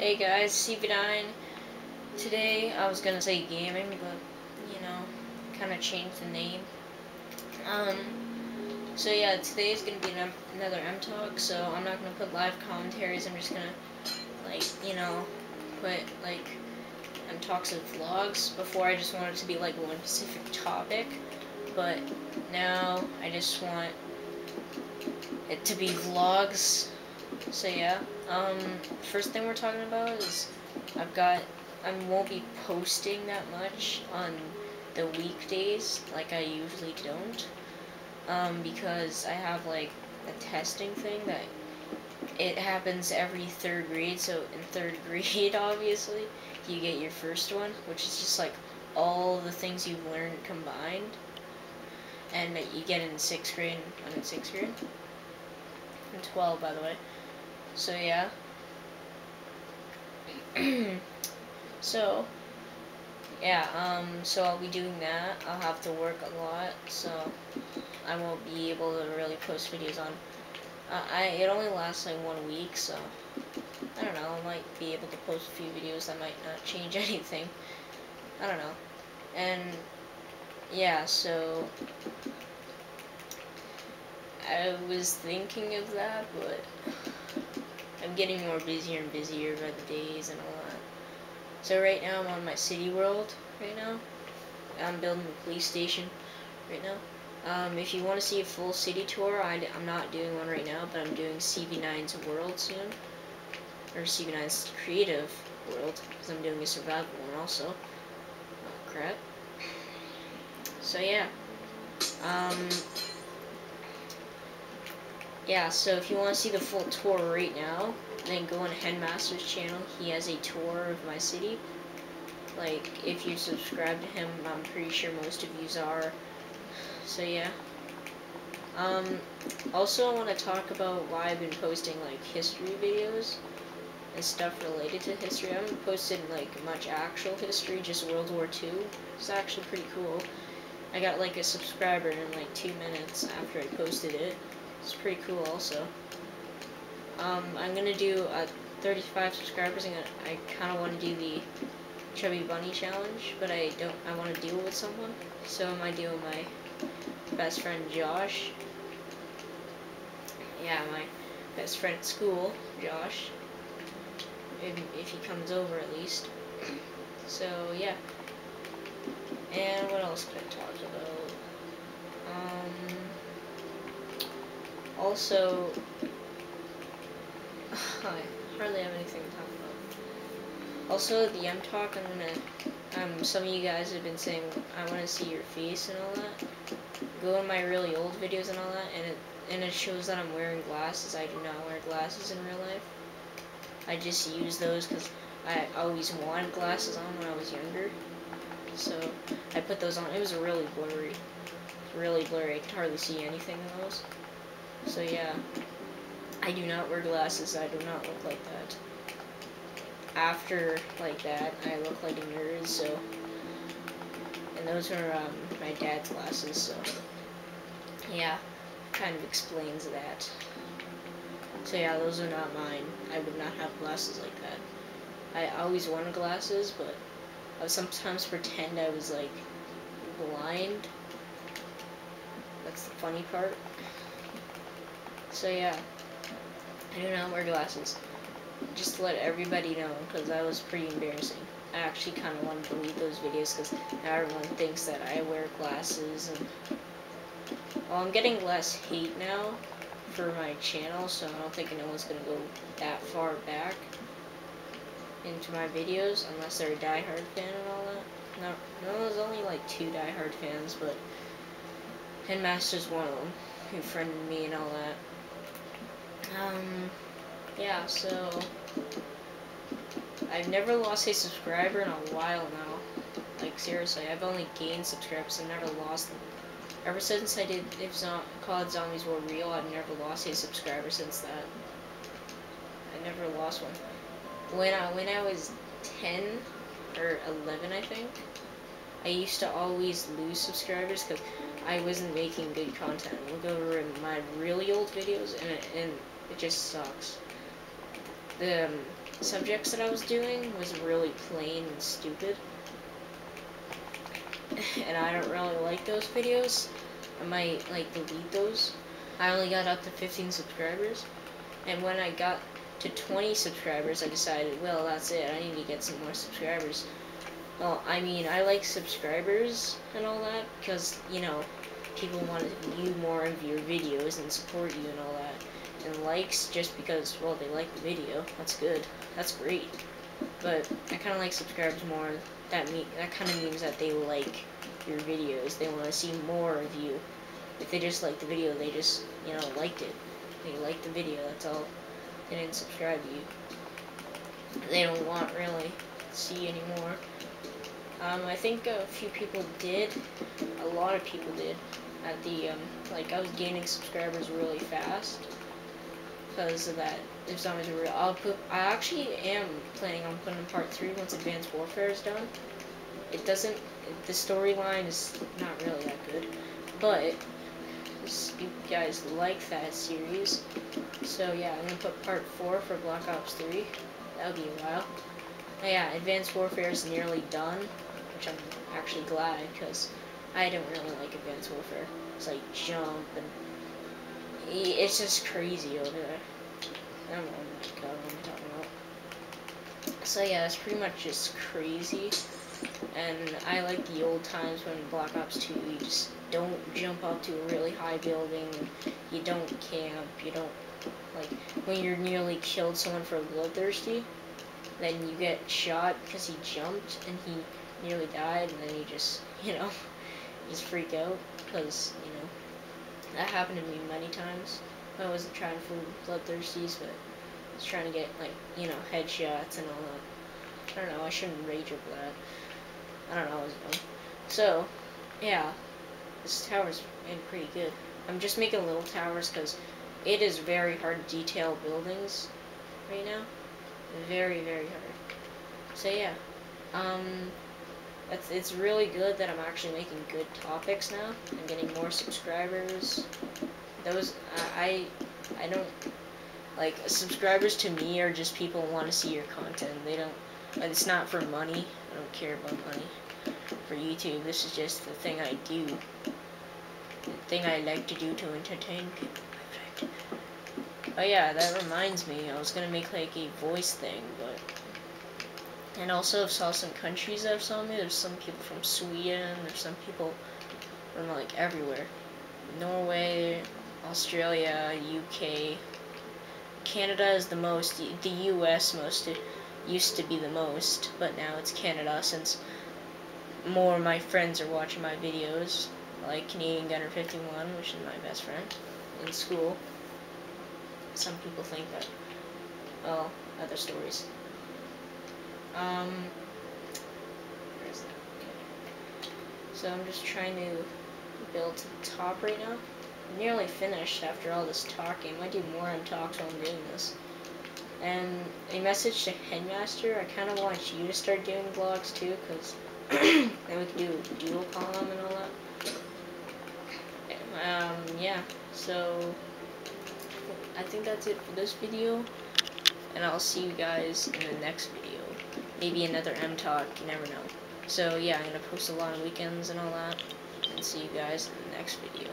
Hey guys, CV9. Today I was gonna say gaming, but you know, kind of changed the name. Um, so yeah, today is gonna be an another M Talk. So I'm not gonna put live commentaries. I'm just gonna like you know put like M Talks of vlogs. Before I just wanted to be like one specific topic, but now I just want it to be vlogs. So yeah, um, first thing we're talking about is I've got I won't be posting that much on the weekdays like I usually don't, um, because I have like a testing thing that it happens every third grade. So in third grade, obviously, you get your first one, which is just like all the things you've learned combined, and that you get in sixth grade and in sixth grade, and twelve, by the way. So yeah. so yeah, um, so I'll be doing that. I'll have to work a lot, so I won't be able to really post videos on. Uh, I it only lasts like one week, so I don't know. I might be able to post a few videos that might not change anything. I don't know. And yeah, so I was thinking of that, but I'm getting more busier and busier by the days and all that. So right now I'm on my city world right now. I'm building a police station right now. Um, if you want to see a full city tour, I, am not doing one right now, but I'm doing CV9's world soon. Or CV9's creative world, because I'm doing a survival one also. Oh, crap. So yeah. Um, yeah, so if you want to see the full tour right now, then go on Headmaster's channel. He has a tour of my city. Like, if you subscribe to him, I'm pretty sure most of you are. So, yeah. Um, also, I want to talk about why I've been posting, like, history videos and stuff related to history. I haven't posted, like, much actual history, just World War II. It's actually pretty cool. I got, like, a subscriber in, like, two minutes after I posted it. It's pretty cool also. Um, I'm gonna do uh, 35 subscribers and I kind of want to do the Chubby Bunny challenge, but I don't, I want to deal with someone. So I'm I doing my best friend Josh. Yeah, my best friend at school, Josh. If, if he comes over at least. So, yeah. And what else could I talk about? Um also, I hardly have anything to talk about. Also, the M Talk, I'm gonna, um, some of you guys have been saying, I want to see your face and all that. Go in my really old videos and all that, and it, and it shows that I'm wearing glasses. I do not wear glasses in real life. I just use those because I always wanted glasses on when I was younger. So, I put those on. It was really blurry. Really blurry. I could hardly see anything in those. So yeah, I do not wear glasses. I do not look like that. After like that, I look like a nerd. So, and those are um, my dad's glasses. So yeah, kind of explains that. So yeah, those are not mine. I would not have glasses like that. I always wanted glasses, but I would sometimes pretend I was like blind. That's the funny part. So yeah, I do not wear glasses. Just to let everybody know, because that was pretty embarrassing. I actually kind of want to delete those videos because now everyone thinks that I wear glasses. And well, I'm getting less hate now for my channel, so I don't think anyone's gonna go that far back into my videos unless they're a diehard fan and all that. No, no, there's only like two diehard fans, but Headmaster's one of them who friended me and all that. Yeah, so I've never lost a subscriber in a while now. Like seriously, I've only gained subscribers. I've never lost them. Ever since I did If Zom COD Zombies Were Real, I've never lost a subscriber since that. I never lost one. When I when I was 10 or 11, I think, I used to always lose subscribers because I wasn't making good content. Look over my really old videos, and, and it just sucks. The, um, subjects that I was doing was really plain and stupid. and I don't really like those videos. I might like delete those. I only got up to 15 subscribers. And when I got to 20 subscribers, I decided, well, that's it. I need to get some more subscribers. Well, I mean, I like subscribers and all that because, you know, people want to view more of your videos and support you and all that. And likes just because, well, they like the video. That's good. That's great. But I kind of like subscribers more. That mean that kind of means that they like your videos. They want to see more of you. If they just like the video, they just, you know, liked it. They liked the video, that's all. They didn't subscribe to you. They don't want really see anymore. Um, I think a few people did. A lot of people did. At the, um, like, I was gaining subscribers really fast. Because of that. If zombies are real. I'll put. I actually am planning on putting part 3 once Advanced Warfare is done. It doesn't. The storyline is not really that good. But you guys like that series. So yeah, I'm gonna put part four for Black Ops 3. That'll be a while. yeah, Advanced Warfare is nearly done, which I'm actually glad because I don't really like Advanced Warfare. It's like jump and it's just crazy over there. I don't know what I'm talking about. So yeah, it's pretty much just crazy. And I like the old times when Black Ops 2, you just don't jump up to a really high building, you don't camp, you don't, like, when you're nearly killed someone for bloodthirsty, then you get shot because he jumped and he nearly died, and then you just, you know, just freak out, because, you that happened to me many times. I wasn't trying for bloodthirsties, but I was trying to get, like, you know, headshots and all that. I don't know, I shouldn't rage over that. I don't know, I was. So, yeah, this tower's in pretty good. I'm just making little towers because it is very hard to detail buildings right now. Very, very hard. So yeah, um, it's, it's really good that I'm actually making good topics now. I'm getting more subscribers. Those, uh, I, I don't, like, subscribers to me are just people want to see your content. They don't, it's not for money. I don't care about money for YouTube. This is just the thing I do. The thing I like to do to entertain people. Oh yeah, that reminds me. I was gonna make like a voice thing, but and also I've saw some countries that have saw me. There's some people from Sweden. There's some people from like everywhere. Norway, Australia, UK. Canada is the most. The U.S. most. Used to be the most, but now it's Canada since more of my friends are watching my videos, like Canadian Gunner 51, which is my best friend in school. Some people think that, well, other stories. Um? So I'm just trying to build to the top right now. I'm nearly finished after all this talking. I might do more in talks while I'm doing this. And a message to Headmaster, I kind of want you to start doing vlogs too, because then we can do a dual column and all that. Um, yeah, so I think that's it for this video, and I'll see you guys in the next video. Maybe another M Talk, you never know. So yeah, I'm gonna post a lot on weekends and all that, and see you guys in the next video.